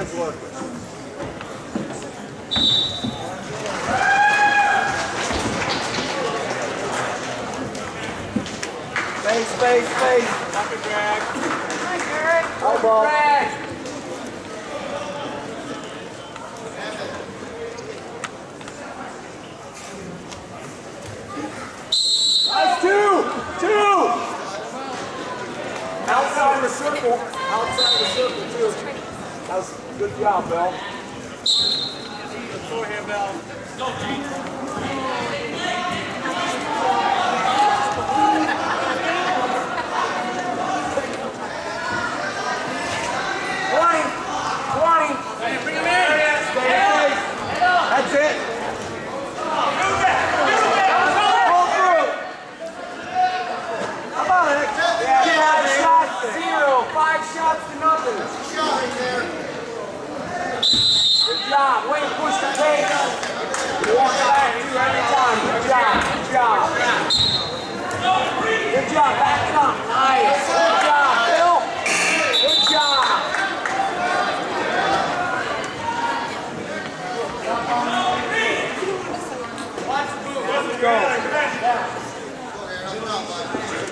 agora.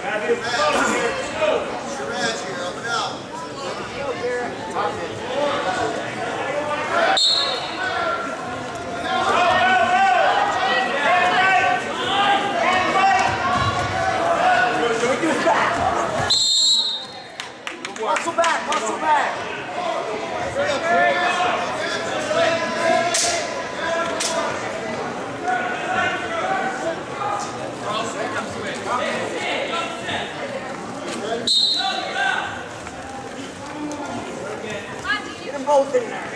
Have him follow here. Go. in there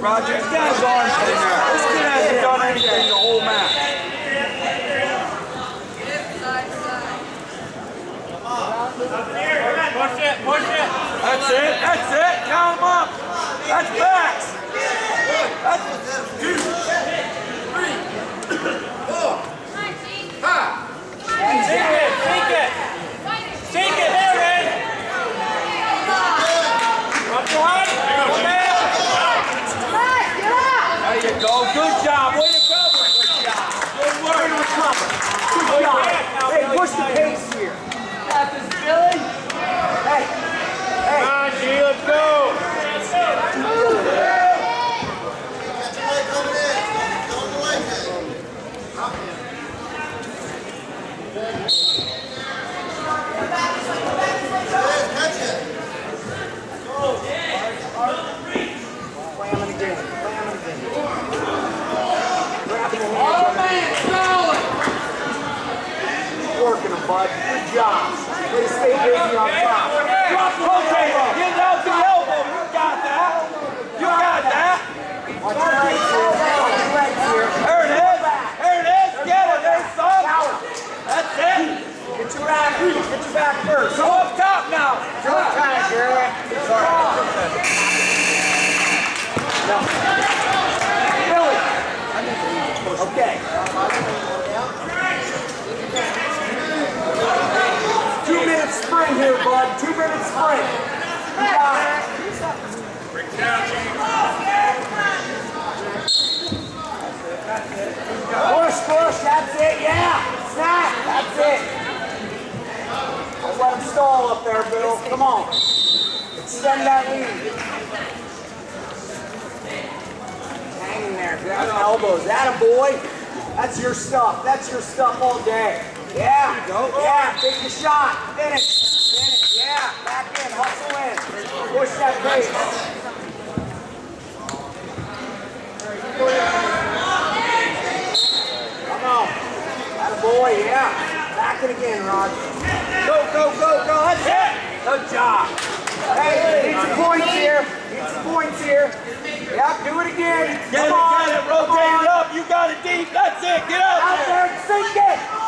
Roger, got his arms in there. This kid hasn't done anything the whole match. Push it, push it. That's it, that's it. Count him up. That's backs. That's two, three, four, five. Bud. Good job. Way to stay busy on top. Drop rotate. Get it out to the elbow. You got that. You got that. Watch your legs here. Watch your legs here. There it is. There it is. Get it. There's some. That's it. Get your back. Get your back first. Go up top now. Good time, Garrett. No. Billy. Okay. Two minute sprint here, bud. Two minute sprint. You got it. Push, push. That's it. Yeah. Snap. That's it. Don't let him stall up there, Bill. Come on. Extend that lead. Hang in there. Grab the elbows. That a boy. That's it, yeah. Snap, that's it. I want stole up there, boy. Come on. Extend that knee. Hanging there, grab my elbows. That a boy? That's your stuff. That's your stuff all day. Yeah. Yeah. Take the shot. Finish. Finish. Yeah. Back in. Hustle in. Push that pace. Come on. That a boy. Yeah. Back it again, Rod. Go, go, go, go. That's it. Good job. Hey, need some points here. Need some points here. Yep, do it again. Get it, Come on. get it. Rotate it up. You got it deep. That's it. Get out Out there. there, sink it.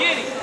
get it.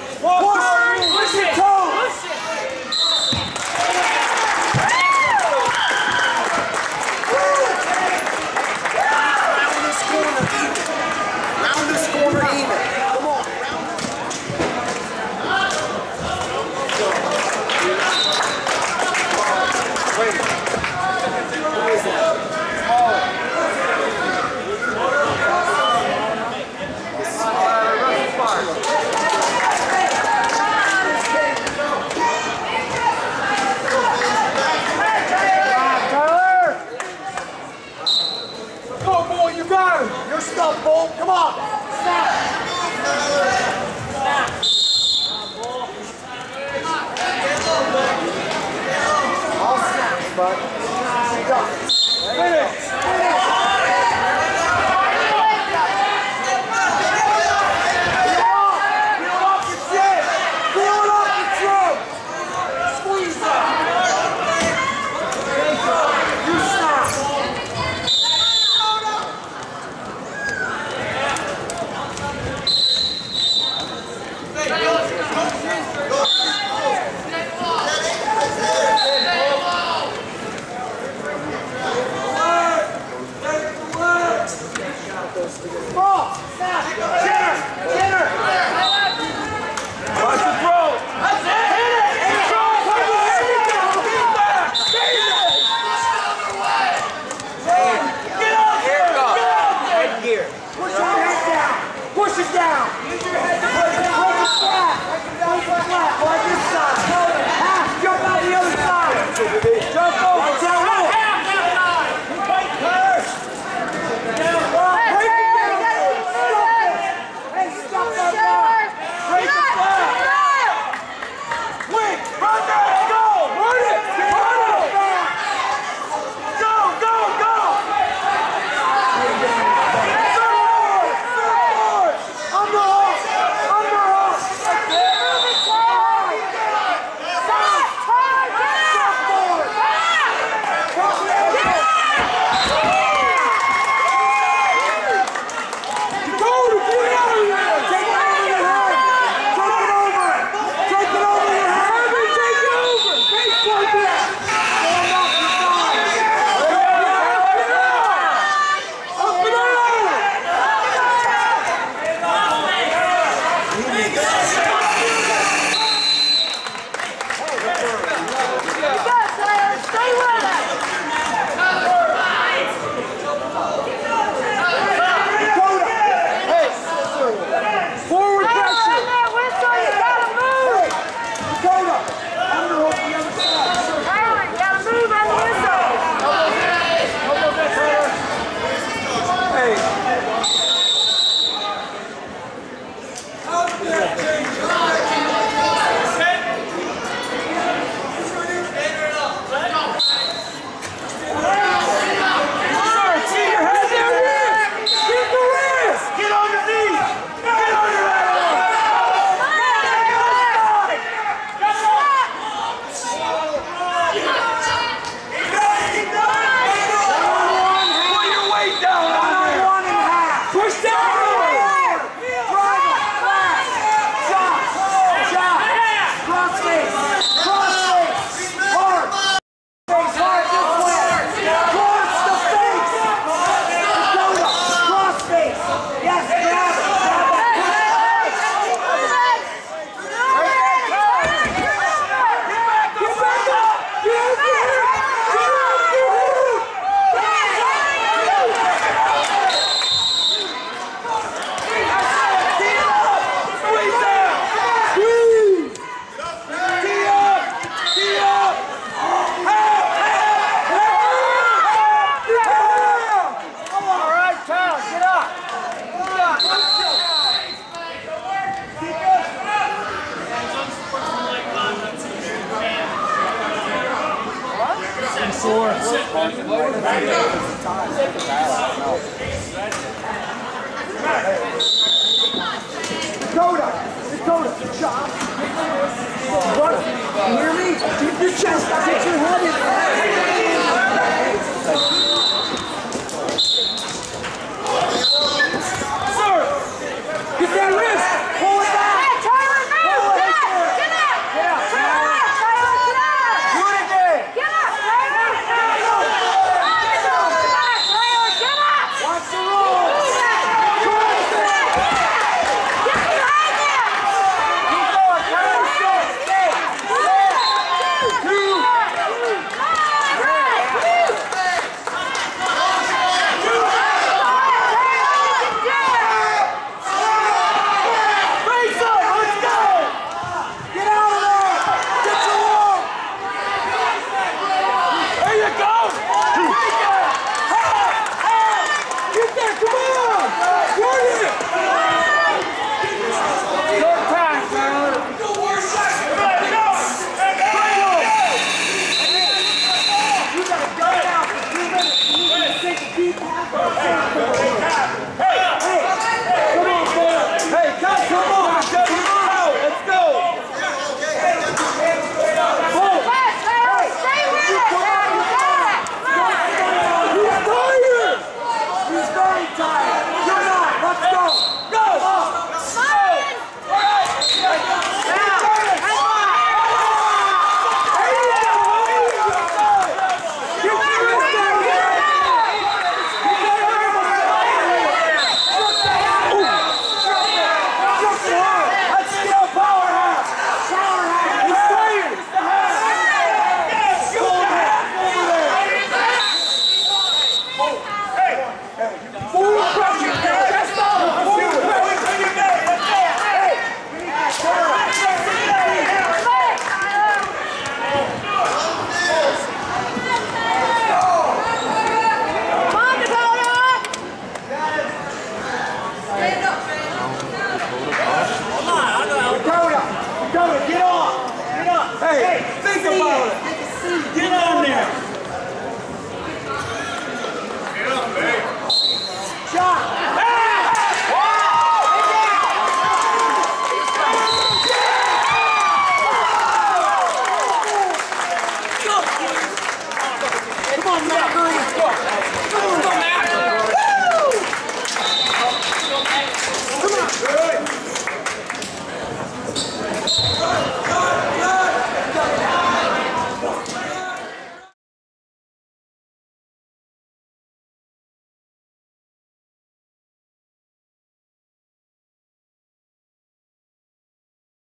Dakota, Puta que